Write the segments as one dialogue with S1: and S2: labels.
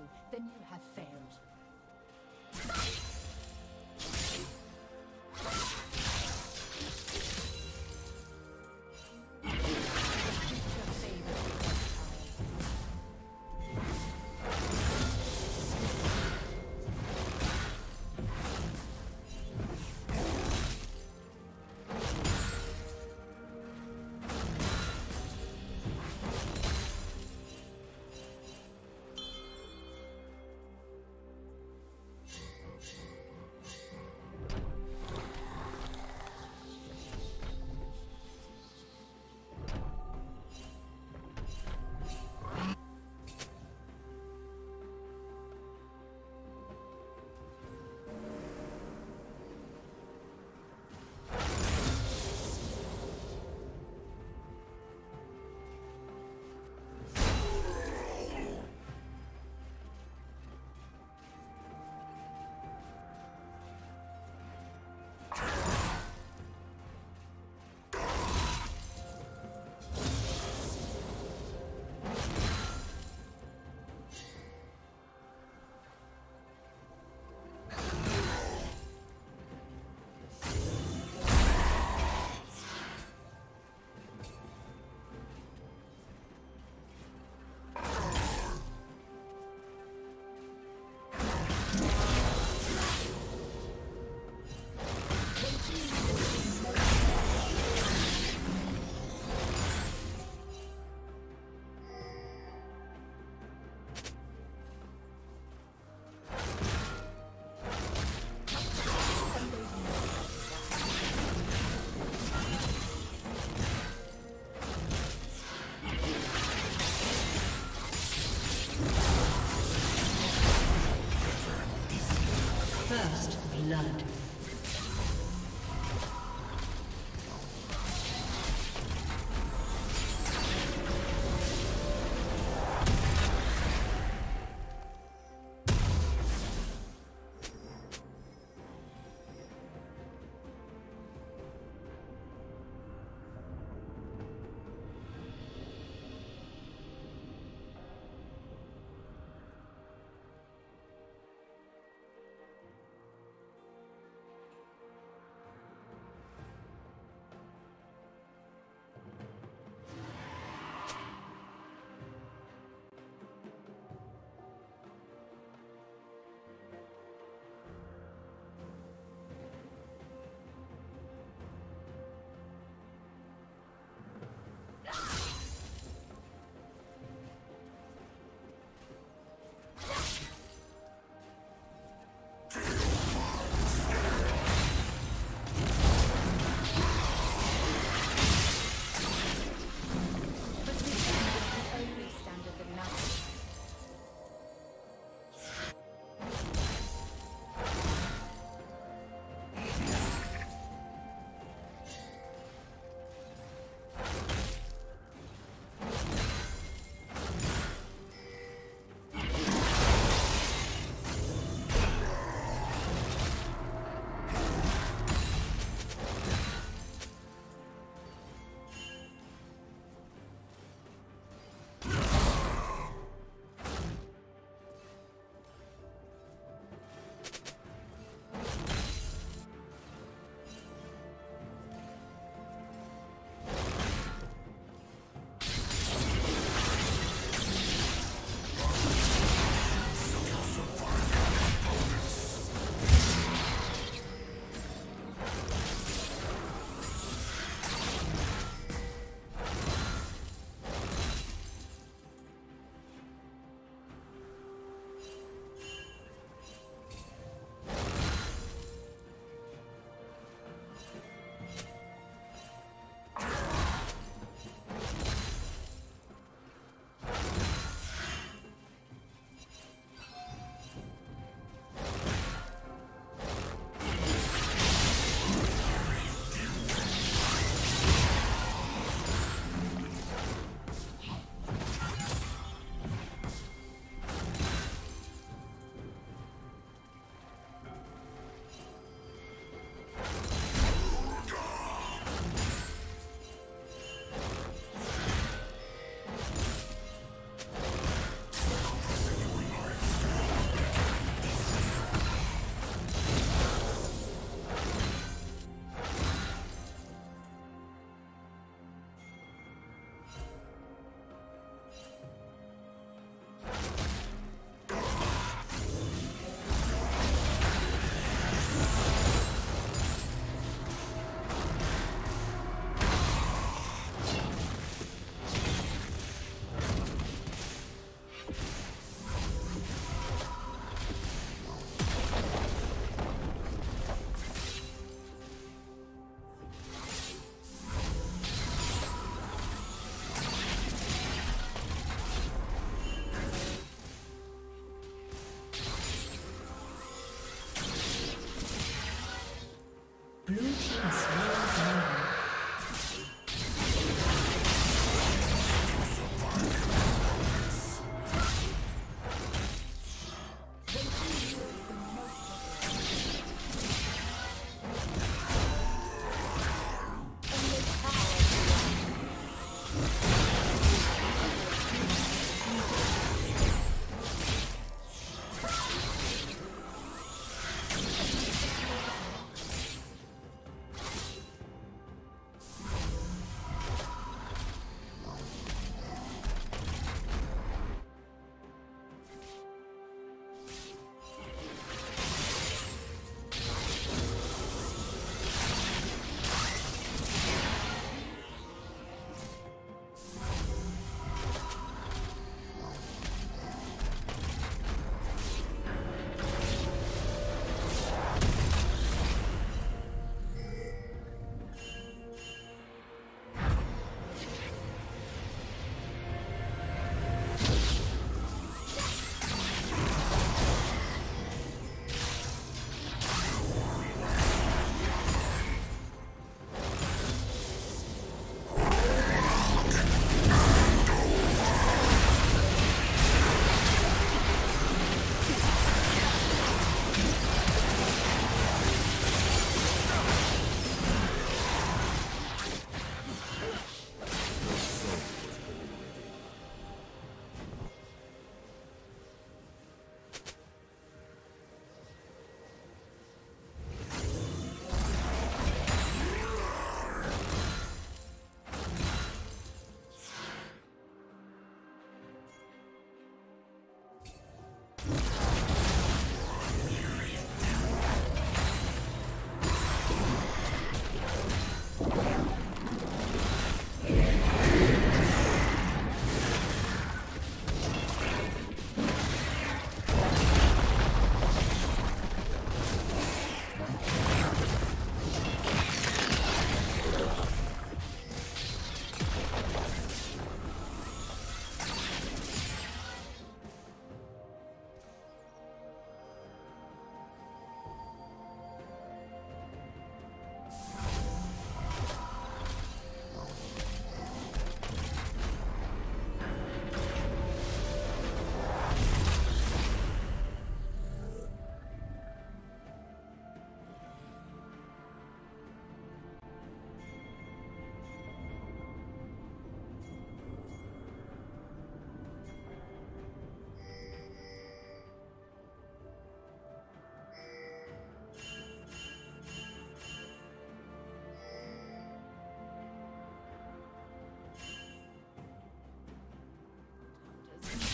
S1: you, then you
S2: Blood.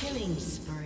S2: Killing spree.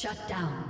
S2: Shut down.